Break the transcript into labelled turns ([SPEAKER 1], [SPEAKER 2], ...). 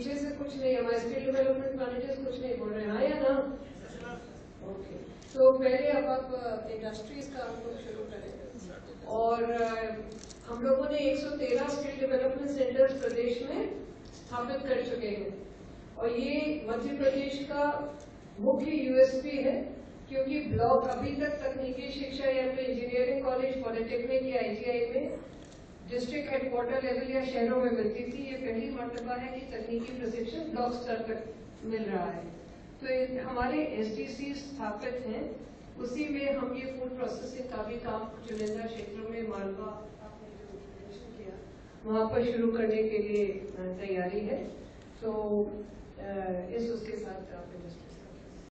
[SPEAKER 1] कुछ नहीं, हमारे स्किल डेवलपमेंट मैनेजर्स कुछ नहीं बोल रहे हैं। हाँ या ना? ओके तो पहले अब आप इंडस्ट्रीज़ का हम लोग शुरू करें। और हम लोगों ने 113 स्किल डेवलपमेंट सेंटर्स प्रदेश में स्थापित कर चुके हैं। और ये मध्य प्रदेश का मुख्य यूएसपी है, क्योंकि ब्लॉक अभी तक तकनीकी शिक्षा या फिर इंजीनियरिंग कॉलेज पॉलिटेक्निक या आईटीआई में डिस्ट्रिक्ट हेडक्वार्टर लेवल या शहरों में मिलती थी। पहली मरतबा है कि तकनीकी प्रशिक्षण ब्लॉक स्तर तक मिल रहा है। तो हमारे एसडीसी स्थापित हैं। उसी में हम ये फ़ूड प्रोसेसिंग का भी काम चुनिंदा क्षेत्रों में मालवा किया वहाँ पर शुरू करने के लिए तैयारी है। तो इस उसके साथ आप